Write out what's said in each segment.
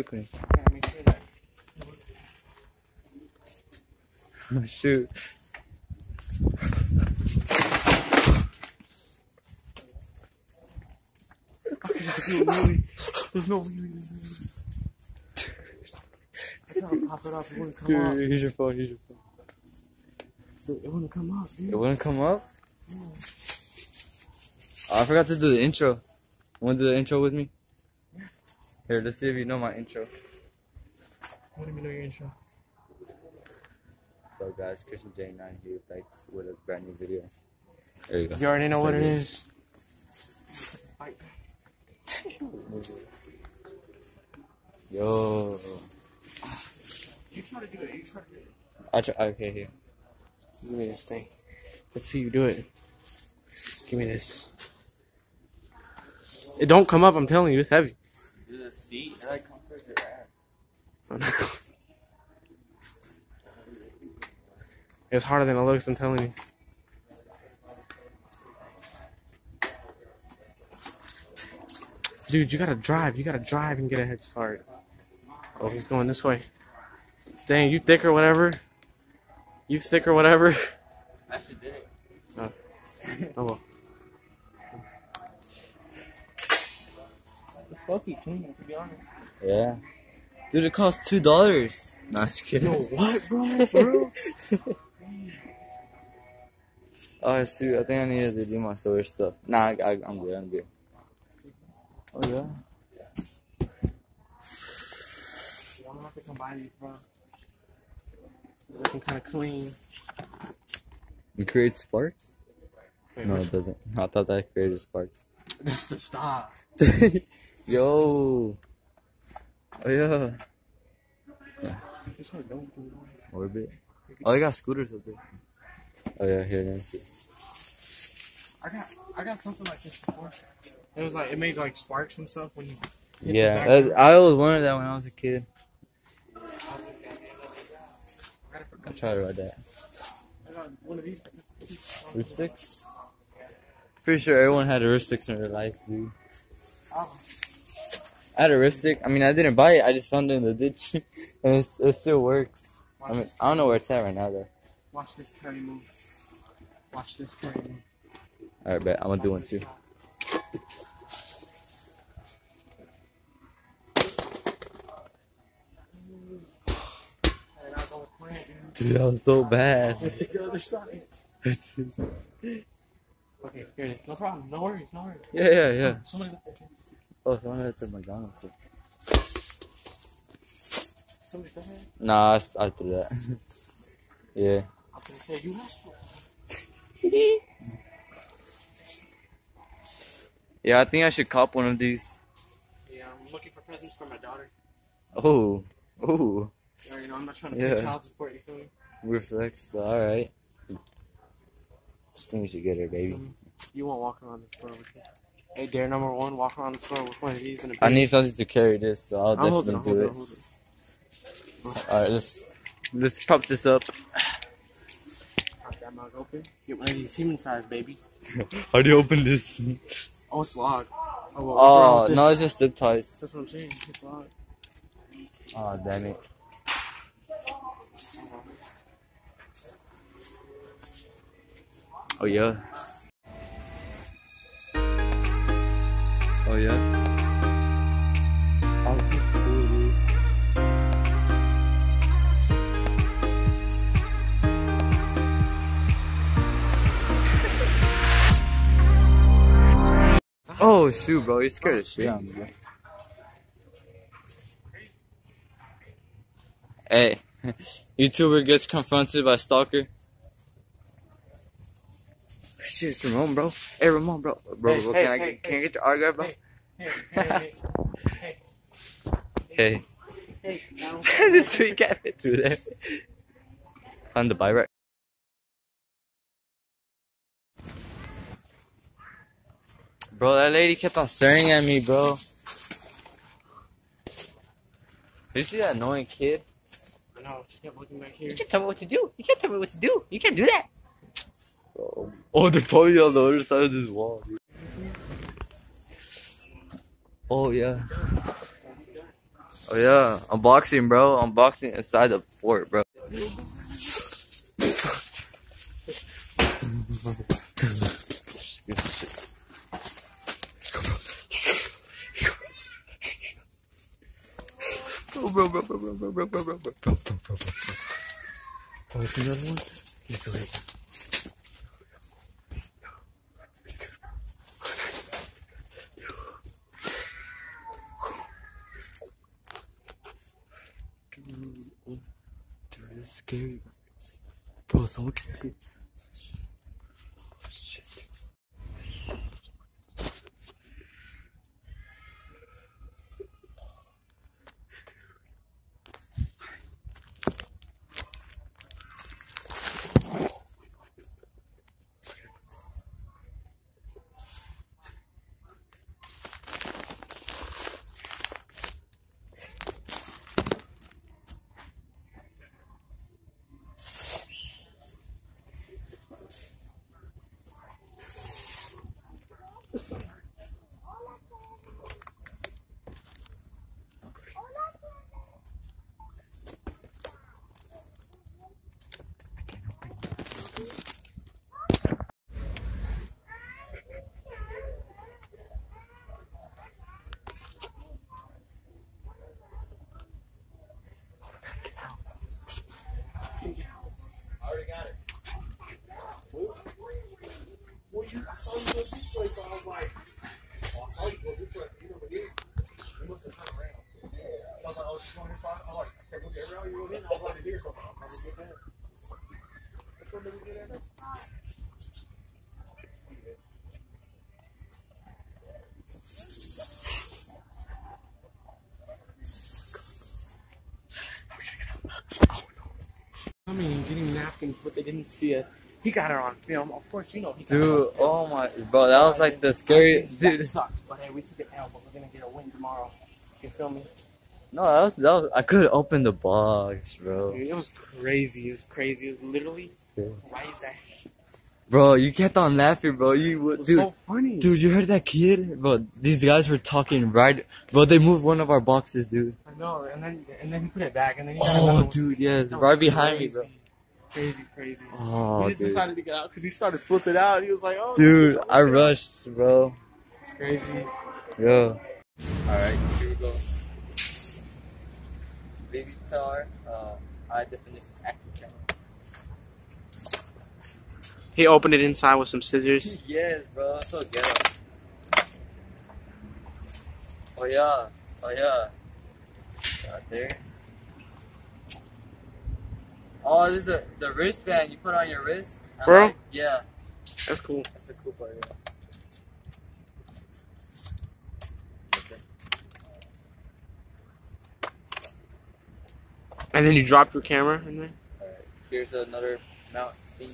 Sukuni. I gotta make sure that. Oh, shoot. Okay, there's no wheelie. There's no wheelie. I gotta it up. It wouldn't come up. Dude, here's your phone. Here's your phone. Dude, It wouldn't come up, It wouldn't come up? Oh, I forgot to do the intro. Want to do the intro with me? Here, let's see if you know my intro. What do you mean know your intro? So, guys, Christian J9 here, back with a brand new video. There you go. You already know So what it is. good. Yo. You try to do it. You try to do it. I try. Okay, here. Give me this thing. Let's see you do it. Give me this. It don't come up. I'm telling you, it's heavy. Do the seat. I like comfort your ass. It's harder than it looks. I'm telling you. Dude, you gotta drive. You gotta drive and get a head start. Oh, he's going this way. Dang, you thick or whatever. You thick or whatever. I actually did it. Oh well. It's lucky clean, to be honest. Yeah. Dude, it costs two dollars. No, I'm just kidding. what, bro? bro? Oh shoot, I think I needed to do my storage stuff. Nah, I, I, I'm good. I'm good. Oh yeah. You don't have to come by these, bro. Looking kind of clean. It creates sparks? Wait, No, it doesn't. I thought that created sparks. That's the stop. Yo. Oh yeah. This one don't do it. Orbit. Oh, they got scooters up there. Oh yeah, here, let me see. I got I got something like this before. It was like it made like sparks and stuff when you. hit the Yeah, back that. I always wanted that when I was a kid. I got it for I tried to ride that. I got one of these. Roof sticks? Pretty sure everyone had a roof sticks in their life, dude. Oh, I had a roof stick. I mean, I didn't buy it. I just found it in the ditch, and it, it still works. watch, I mean, I don't know where it's at right now though. watch this carry move. Watch this carry move. All right, bet I'm gonna do one too. And I go with plant, dude. That was so bad. the other side. Okay, here it is. No problem. No worries. No worries. yeah, yeah, yeah. Somebody. Oh, someone at the McDonald's. Somebody left that. Nah, I, I threw that. yeah. I was gonna say you asked for. it. Yeah, I think I should cop one of these. Yeah, I'm looking for presents for my daughter. Oh, oh, You know I'm not trying to Yeah. pay child support. You feel me? reflex. though, All right. I think we should get her, baby. You won't walk around the store with this. Hey, dare number one, walk around the store with one of these and a I need something to carry this, so I'll definitely I'll do hold it. it. I'll hold it. All right, let's let's prop this up. Pop that mug open. Get one of these human-sized babies. How do you open this? Oh, it's locked. Oh, well, Oh no, it's just zip ties. That's what I'm saying. It's locked. Oh damn it. Oh yeah. Oh yeah. Oh, that's cool, dude. Shoot, bro, you scared the shit of me. Hey, YouTuber gets confronted by stalker. Shit, it's Ramon, bro. Hey, Ramon, bro. Bro, Hey, bro, hey, can I hey, get, can I get your autograph, bro? Hey, hey, hey, hey, Hey. hey, now. this sweet cat fit through there. Found the buy right. Bro, that lady kept on staring at me, bro. Did you see that annoying kid? I know. She kept looking back here. You can't tell me what to do. You can't tell me what to do. You can't do that. Oh, they're probably on the other side of this wall, dude. Oh, yeah. Oh yeah, unboxing, bro. Unboxing inside the fort, bro. Bro, bro, bro, bro, bro, bro, bro, bro, bro, bro, bro, bro, bro. Oh, it's another one? Yeah, go ahead. Dude, Só o que se... saw you go this way, so I was like, oh, I saw you go this way. You know I mean? You must have turned around. I was like, oh, she's going this. I was like, okay, look at around you went in. I was right here, so I'm probably get that. Which one did we get at? I mean, getting napkins, but they didn't see us. He got her on film. Of course, you know he got her on Dude, oh my, bro, that was like the scary, That dude. sucked, but hey, we took an L, but we're gonna get a win tomorrow. You feel me? No, that was, that was, I could open the box, bro. Dude, it was crazy. It was crazy. It was literally Yeah. crazy. Bro, you kept on laughing, bro. You, It would- was dude, so funny. dude, you heard that kid? Bro, these guys were talking right, bro, they moved one of our boxes, dude. I know, and then and then he put it back, and then he got Oh, one. dude, yes, That was right behind me, bro. crazy. Crazy, crazy. Oh, he just dude. decided to get out because he started flipping out. He was like, "Oh, Dude, let's get I out, rushed, bro. Crazy. Yo. Alright, here we go. Baby car, uh, high definition action camera. He opened it inside with some scissors. yes, bro, it's so ghetto. Oh yeah, oh yeah. Right there. Oh, this is the, the wristband you put on your wrist. I Bro? like- yeah, That's cool. that's the cool part. Yeah. Okay. And then you dropped your camera in there. Alright, here's another mount thing.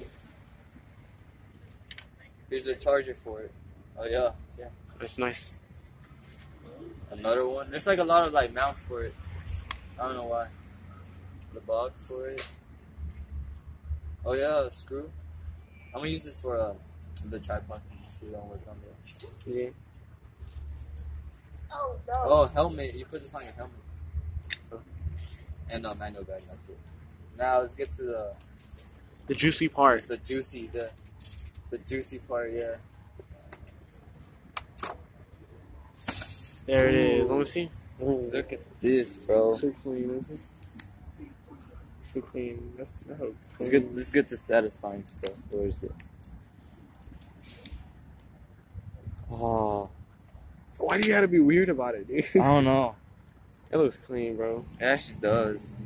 Here's a charger for it. Oh yeah, yeah. That's nice. Another one. There's like a lot of like mounts for it. I don't know why. The box for it. Oh yeah, a screw. I'm gonna use this for uh, the tripod. The screw don't work on there. Yeah. Oh no. Oh, helmet. You put this on your helmet. And a manual bag. That's it. Now let's get to the The juicy part. the juicy the the juicy part. Yeah. There it is. Ooh. Let me see. Ooh, Look at this, bro. so clean. Is it? So clean. That's that was Let's get let's get the satisfying stuff. Where is it? Oh, Why do you gotta be weird about it, dude? I don't know. it looks clean, bro. It actually does.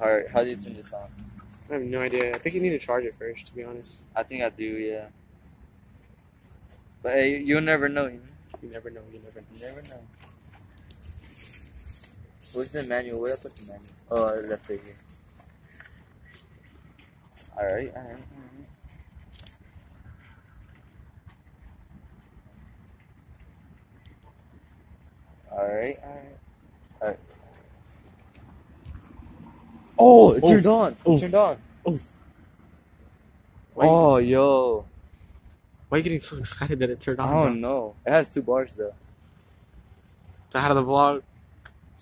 All right, how do you turn this on? I have no idea. I think you need to charge it first, to be honest. I think I do, yeah. But hey, you'll never know. You, know? You never know. You never know. you never know. Where's the manual? Where I put the manual? Oh, I left it here. All right, all right, all right. All right, all right, all right. Oh, it Oh. turned on. It Oh. turned on. Oh. Why, Oh, yo. why are you getting so excited that it turned on? I bro? don't know. It has two bars though. So how to the vlog?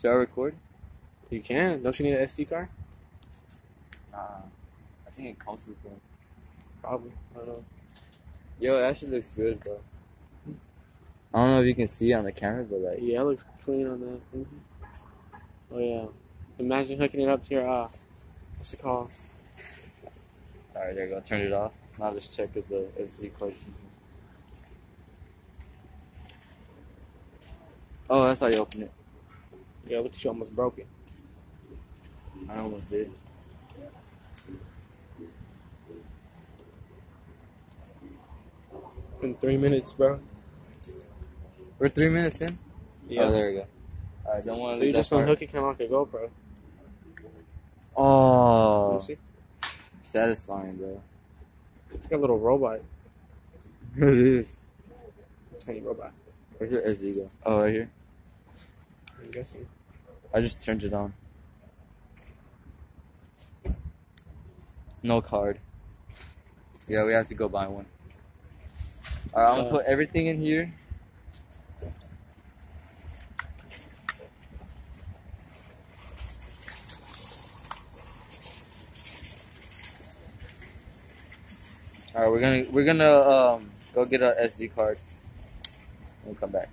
Should I record? You can. Don't you need an SD card? Nah. I think it comes with one. Probably. I don't know. Yo, it actually looks good, bro. I don't know if you can see it on the camera, but like, Yeah, it looks clean on that. Mhm. Oh yeah. Imagine hooking it up to your uh, what's it called? all right, there you go. Turn it off. Now let's check if the SD card's in here. Oh, that's how you open it. Yeah, look at you almost broke it. I almost did. In three minutes, bro. We're three minutes in. Yeah. Oh, there we go. All right, don't want to so you just that part. unhook it kind of like a GoPro. Oh, see? satisfying, bro. It's like a little robot. it is. Tiny robot. Where's your SD go? Oh, right here. I'm guessing. I just turned it on. No card. Yeah, we have to go buy one. Alright, I'm gonna put everything in here. Alright, we're gonna we're gonna um go get a SD card. We'll come back.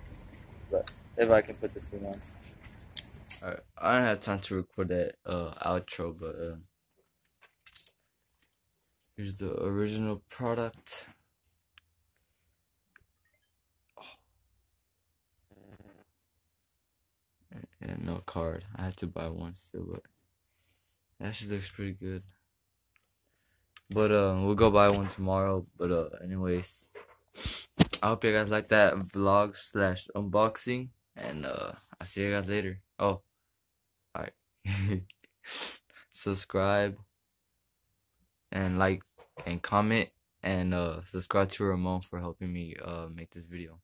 But if I can put this thing on. Alright, I don't have time to record that uh outro, but uh, here's the original product. Oh. And no card. I have to buy one still, but it actually looks pretty good. But uh, we'll go buy one tomorrow. But uh, anyways, I hope you guys like that vlog slash unboxing, and uh, I'll see you guys later. Oh, alright. subscribe and like and comment and uh subscribe to Ramon for helping me uh make this video.